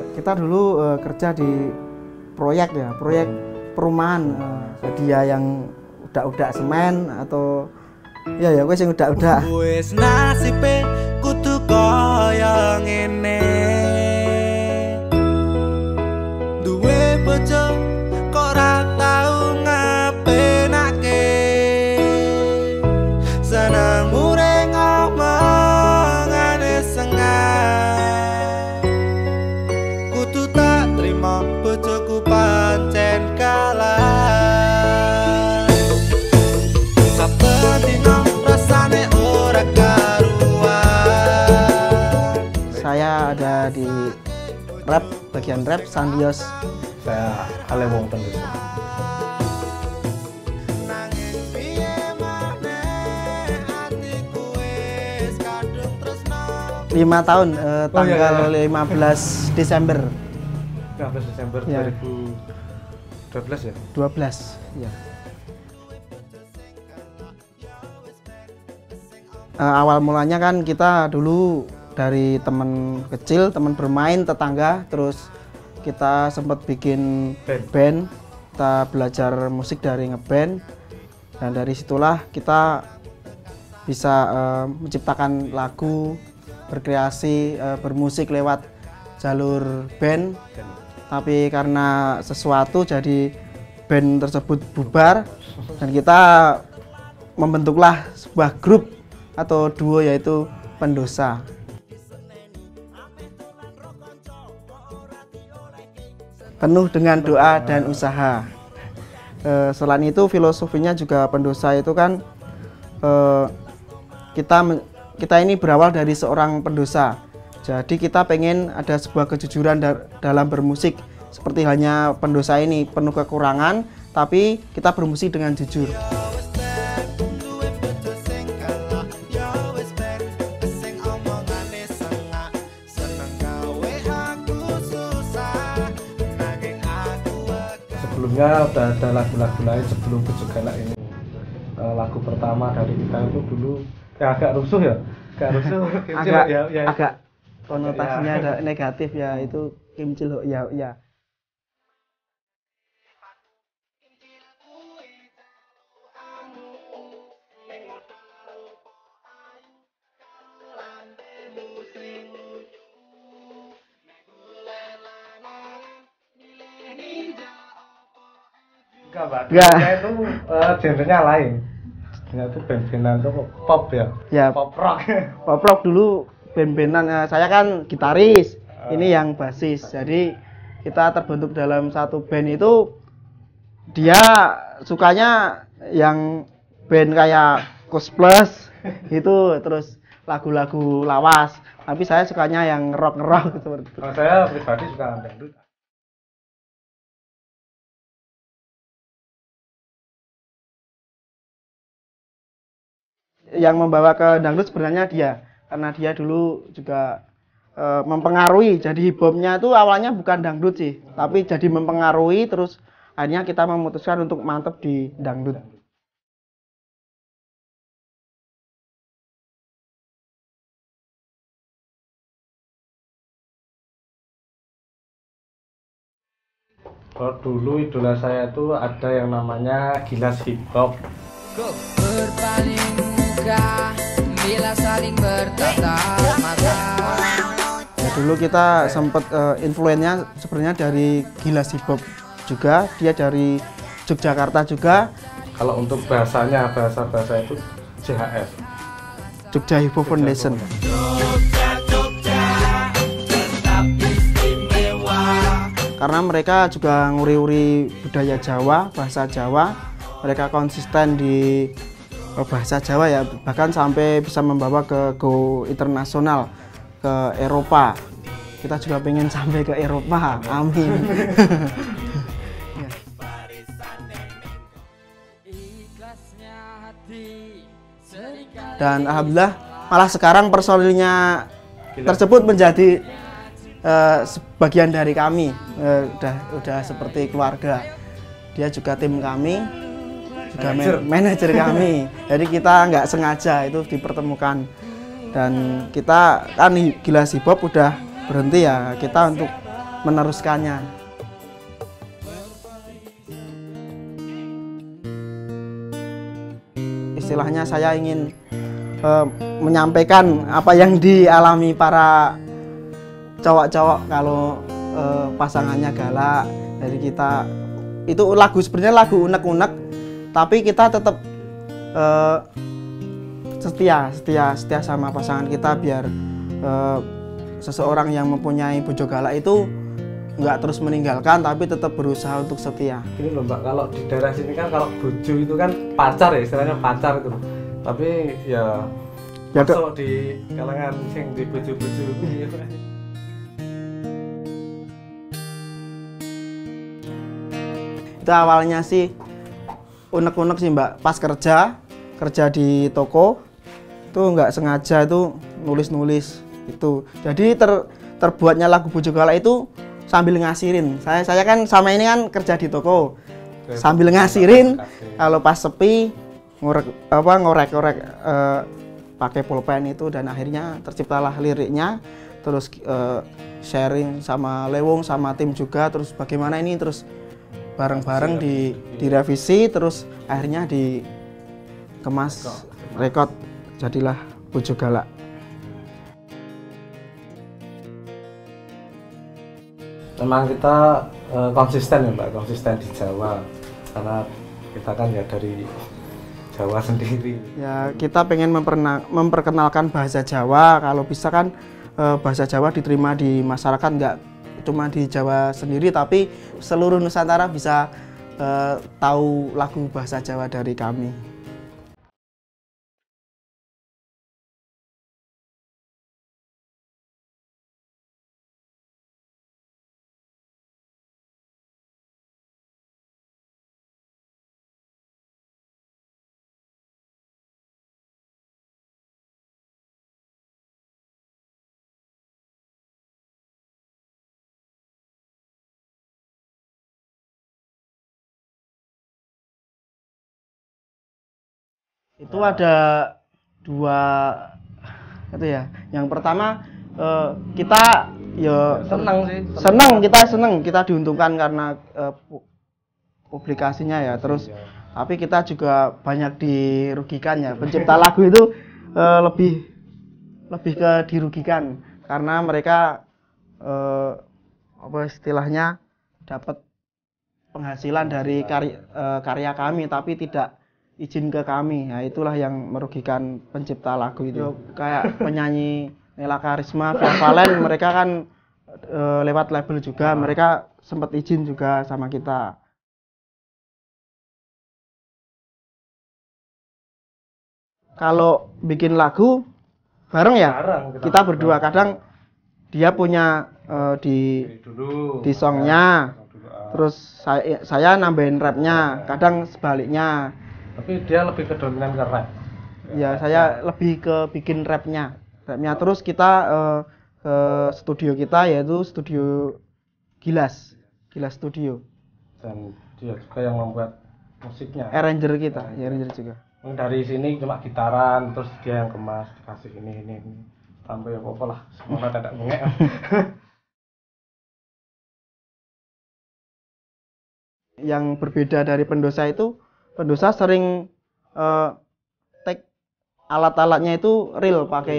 Kita dulu uh, kerja di proyek ya, proyek perumahan. Uh, dia yang udah-udah semen atau ya ya wis sing udah-udah. Bagian rap Sandios. saya Ale Wong Tendus. Nanging piye maneh atiku wis kadung tresno. 5 tahun uh, Oh, iya, tanggal iya. 15 Desember 15 Desember Ya. 2012 ya. 12 ya. Eh, awal mulanya kan kita dulu dari teman kecil, teman bermain, tetangga, terus kita sempat bikin Band. band, kita belajar musik dari ngeband, dan dari situlah kita bisa eh, menciptakan lagu, berkreasi, eh, bermusik lewat jalur band. Tapi karena sesuatu jadi band tersebut bubar dan kita membentuklah sebuah grup atau duo yaitu pendosa penuh dengan doa dan usaha. Eh, selain itu filosofinya juga pendosa itu kan eh, kita kita ini berawal dari seorang pendosa. Jadi kita pengen ada sebuah kejujuran da- dalam bermusik. Seperti halnya pendosa ini penuh kekurangan tapi kita bermusik dengan jujur Sebelumnya udah ada lagu-lagu lain sebelum Galak ini. Eh, lagu pertama dari kita itu dulu ya agak rusuh ya. Agak rusuh. Kecil agak ya, ya. agak konotasinya Ya. ada negatif ya itu Kim Chil ya ya Enggak, Mbak. Enggak. Dia itu eh, genrenya lain. Dia itu band-bandan tuh pop ya. Ya. Pop rock. Pop rock dulu band-bandan eh, saya kan gitaris ini yang basis jadi kita terbentuk dalam satu band itu dia sukanya yang band kayak Kus Plus itu terus lagu-lagu lawas tapi saya sukanya yang rock rock seperti itu Kalau saya pribadi suka dangdut. Yang membawa ke dangdut sebenarnya dia. Karena dia dulu juga eh, mempengaruhi. Jadi hip hopnya itu awalnya bukan dangdut sih tapi jadi mempengaruhi terus akhirnya kita memutuskan untuk mantep di dangdut. Kalau dulu idola saya itu ada yang namanya Gilas Hip Hop. Bila saling bertatap mata Ya, dulu kita sempat eh, influennya sebenarnya dari Gilas Hip Hop juga dia dari Yogyakarta juga Kalau untuk bahasanya bahasa-bahasa itu CHF. Jogja Hip Hop Foundation karena mereka juga nguri-uri budaya Jawa, bahasa Jawa. Mereka konsisten di bahasa Jawa ya, bahkan sampai bisa membawa ke go internasional ke Eropa. Kita juga pengen sampai ke Eropa. Amin. Dan alhamdulillah malah sekarang personilnya tersebut menjadi eh, sebagian dari kami. Eh, udah udah seperti keluarga. Dia juga tim kami, juga Manajer. man- manajer kami. Jadi kita nggak sengaja itu dipertemukan. Dan kita kan gila hip hop udah berhenti ya. Kita untuk meneruskannya. Istilahnya saya ingin eh, menyampaikan apa yang dialami para cowok-cowok kalau eh, pasangannya galak dari kita itu lagu sebenarnya lagu unek-unek tapi kita tetap eh, setia setia setia sama pasangan kita biar eh, seseorang yang mempunyai bojo galak itu nggak terus meninggalkan tapi tetap berusaha untuk setia Gini loh mbak, kalau di daerah sini kan kalau bojo itu kan pacar ya istilahnya pacar itu. Tapi ya Ya, masuk di kalangan sing di bojo-bojo ini. itu awalnya sih unek-unek sih mbak. Pas kerja kerja di toko itu nggak sengaja itu nulis-nulis itu jadi ter terbuatnya lagu Bojo Galak itu sambil ngasirin. Saya saya kan sama ini kan kerja di toko. Sambil ngasirin kalau pas sepi ngorek apa ngorek-ngorek eh, pakai pulpen itu dan akhirnya terciptalah liriknya. Terus eh, sharing sama Lewong sama tim juga. Terus bagaimana ini? Terus bareng-bareng di direvisi terus akhirnya dikemas rekod jadilah Bojo Galak. Memang kita eh, konsisten ya mbak, konsisten di Jawa. Karena kita kan ya dari Jawa sendiri. ya kita pengen memperkenalkan bahasa Jawa. Kalau bisa kan eh, bahasa Jawa diterima di masyarakat. Nggak cuma di Jawa sendiri tapi seluruh Nusantara bisa eh, tahu lagu bahasa Jawa dari kami itu ada dua itu ya. Yang pertama eh, kita ya Senang sih. senang kita senang kita diuntungkan karena pu- publikasinya ya. Terus tapi kita juga banyak dirugikan ya. Pencipta lagu itu eh, lebih lebih ke dirugikan. Karena mereka eh, apa istilahnya dapat penghasilan dari karya, eh, karya kami tapi tidak izin ke kami. Nah itulah yang merugikan pencipta lagu itu. Kayak penyanyi Nela Karisma Valen mereka kan eh, lewat label juga. Mereka sempat izin juga sama kita. Kalau bikin lagu bareng ya? Bareng, kita. Kita berdua. Kadang dia punya eh, di dulu. di songnya. Ah. terus saya saya nambahin rapnya. Kadang sebaliknya Tapi dia lebih ke dominan ke rap. ya saya lebih ke bikin rapnya rapnya terus kita eh, ke studio kita yaitu studio Gilas Gilas Studio Dan dia juga yang membuat musiknya. arranger kita ya arranger juga dari sini cuma gitaran, terus dia yang kemas, dikasih ini ini ini. Tambah ya apa lah, semua tidak bengek. yang berbeda dari pendosa itu pendosa sering eh, take alat-alatnya itu real pakai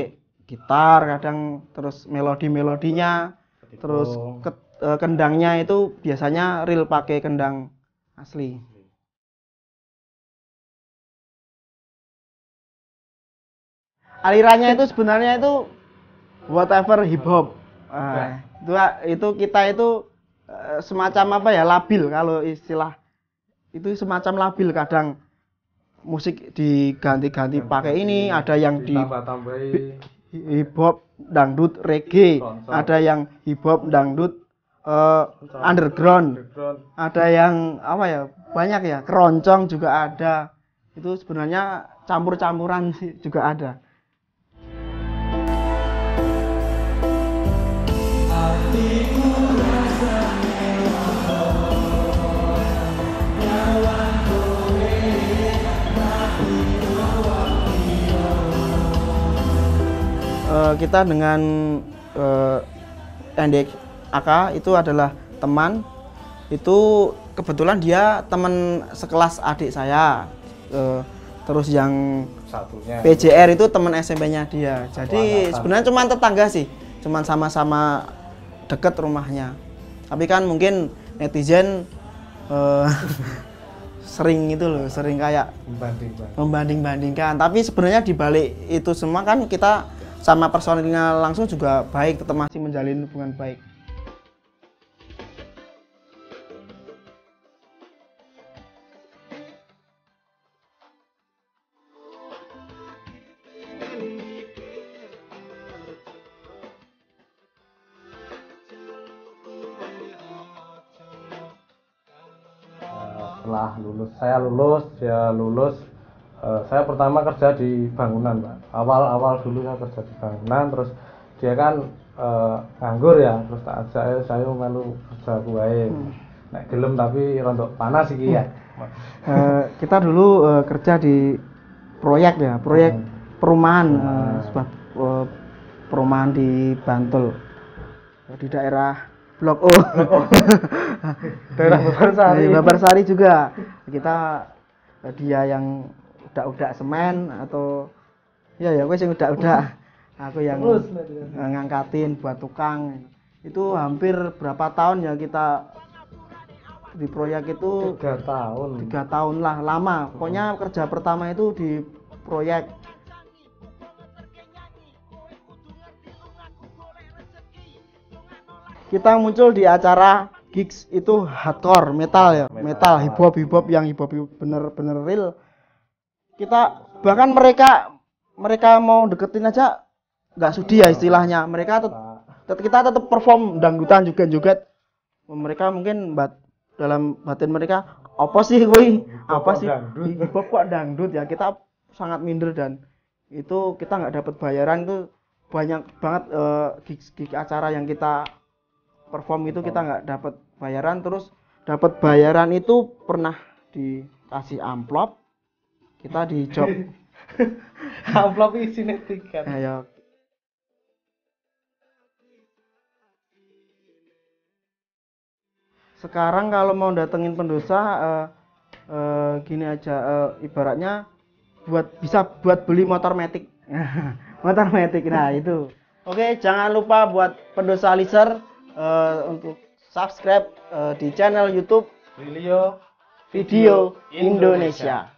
gitar kadang terus melodi melodinya terus ke- eh, kendangnya itu biasanya real pakai kendang asli. Alirannya itu sebenarnya itu whatever hip hop. Ah, itu itu kita itu eh, semacam apa ya labil kalau istilah itu semacam labil kadang musik diganti-ganti pakai ini ada yang di hip hop dangdut reggae. Ada yang hip hop dangdut eh, underground. Ada yang apa ya banyak ya keroncong juga ada. Itu sebenarnya campur-campuran juga ada Eh, kita dengan eh, NDX AK itu adalah teman. Itu kebetulan dia teman sekelas adik saya. Eh, terus yang satunya. PJR itu teman SMP-nya dia. Jadi Wah, sebenarnya cuma tetangga sih. Cuma sama-sama deket rumahnya. Tapi kan mungkin netizen eh, sering itu loh sering kayak banding banding membanding-bandingkan. Tapi sebenarnya di balik itu semua kan kita sama personilnya langsung juga baik tetap masih menjalin hubungan baik. Setelah lulus saya lulus ya lulus. Eh, saya pertama kerja di bangunan pak awal awal dulu saya kerja di bangunan terus dia kan eh, nganggur ya terus tak saya saya melu kerja kuwae nek gelem tapi rontok panas iki ya. Eh, kita dulu eh, kerja di proyek ya proyek Hmm. perumahan eh, sebuah eh, perumahan di Bantul. Di daerah Blok O. Daerah Babarsari di Babarsari juga. Kita eh, dia yang udah-udah semen atau ya ya gue sing udah-udah aku yang Terus, eh, ngangkatin buat tukang. Itu hampir berapa tahun ya kita di proyek itu? Tiga tahun. Tiga tahun lah lama. Pokoknya kerja pertama itu di proyek. Kita muncul di acara gigs itu hardcore metal ya. Metal. metal hip hop hip hop yang hip hop bener-bener real. Kita bahkan mereka mereka mau deketin aja nggak sudi ya istilahnya. Mereka tet- tet- kita tetap perform dangdutan juga juga mereka mungkin bat dalam batin mereka apa sih woi? Apa sih? dangdut?" hip hop kok dangdut ya? Kita sangat minder dan itu kita nggak dapat bayaran. Itu banyak banget eh, gigs gig acara yang kita perform itu kita nggak dapat bayaran. Terus dapat bayaran itu pernah dikasih amplop kita di job amplop isinya tiket. Ya sekarang kalau mau datengin pendosa eh, eh, gini aja eh, ibaratnya buat bisa buat beli motor metik motor metik nah itu. Oke jangan lupa buat pendosa lister eh, untuk subscribe eh, di channel YouTube Lilio Video Indonesia.